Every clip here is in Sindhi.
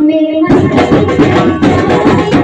Me mere mere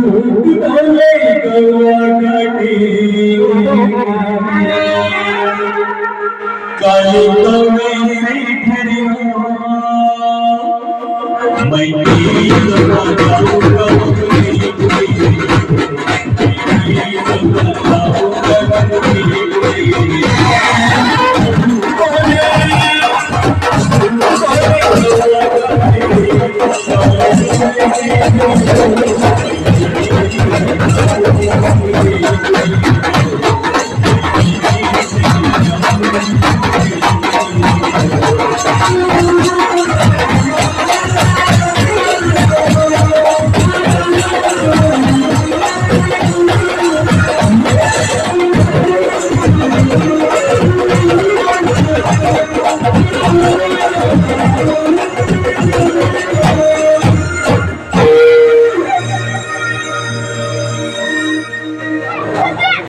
I'm going to be the one who's going